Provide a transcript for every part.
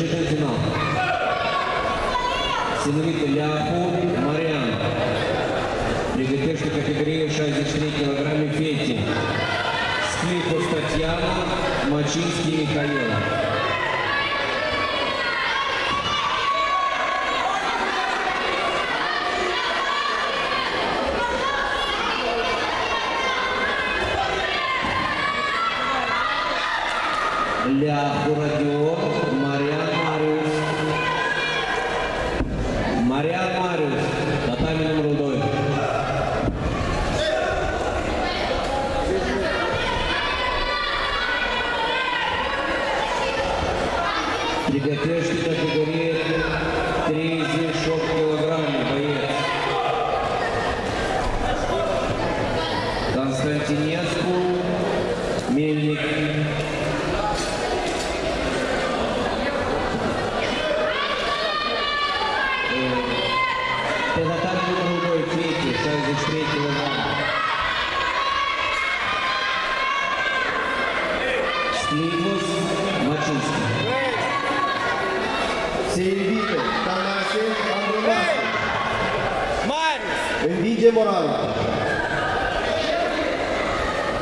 Решительный финал. Силовик Ляпу Мариан. Леготежной категории 63 килограмме Фетти. Склипус Татьяна, Мачинский Михаил. Ляпу Родион, Мариан Мариус. Мариан Мариус, татами номер два. Триготежной категории 36 килограмм боец. Константинеску, Мельник. Nicos Maciușcu. Se invită Tanase Andronache. Marius! Învinge Moraru.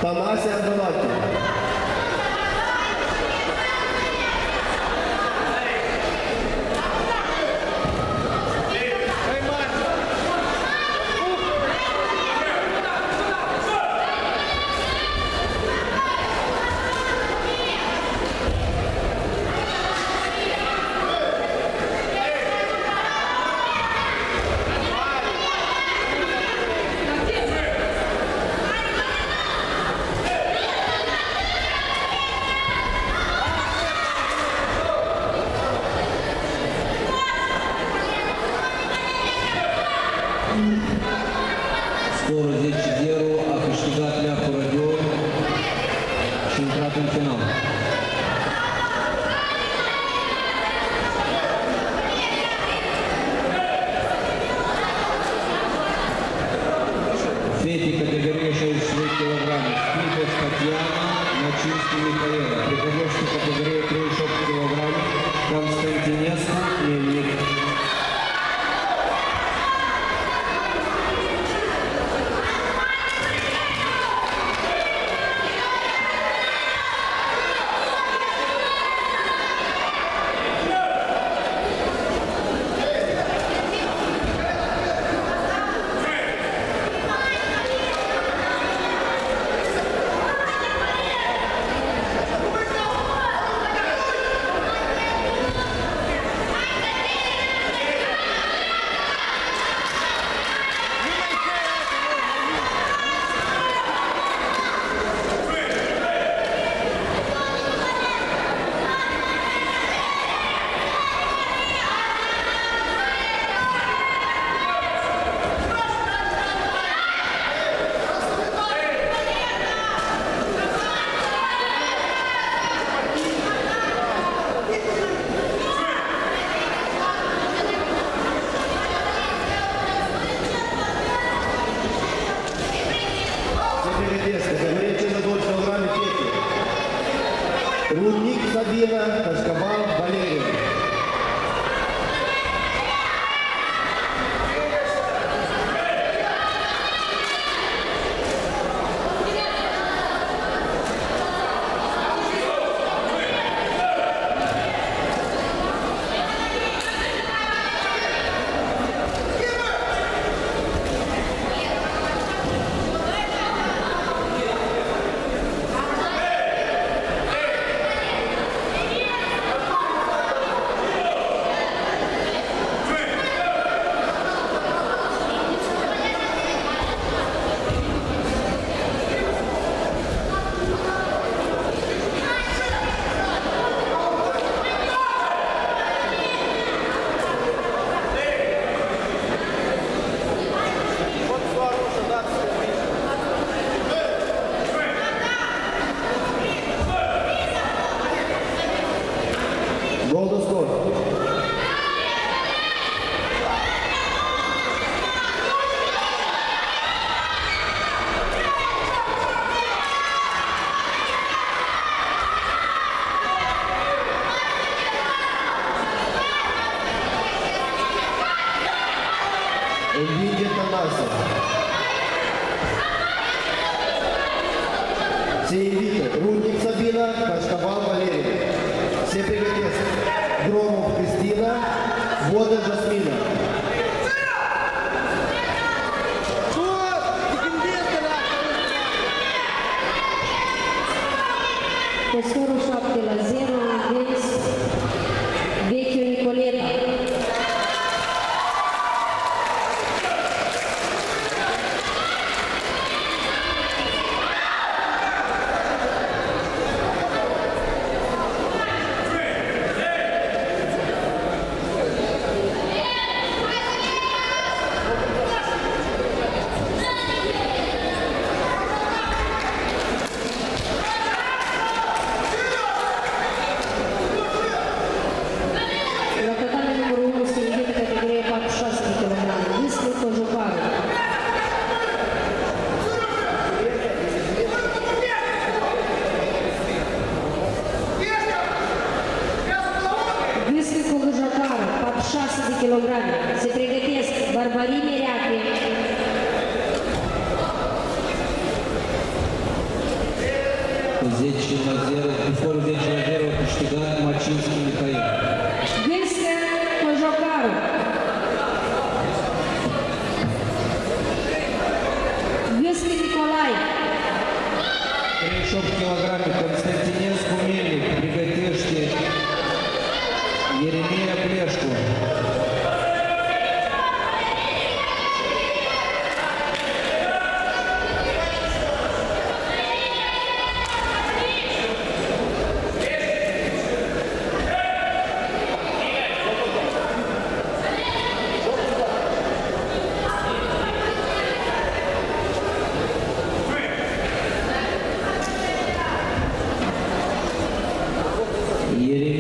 Tanase Andronache. Чемпионатный финал. Фети категория 66 килограмм. Скипов Татьяна, Мачинский Михаил. Приходящий категория 36 килограмм. Рудник Сабина, Ташкабал Валерий. Голден Скотт. Видит Танасов. Сеевита, Рудник Сабина, Каштабан Вода Жасмина. Tesoro șapte la 10. de fazer, o que foram dentro yearly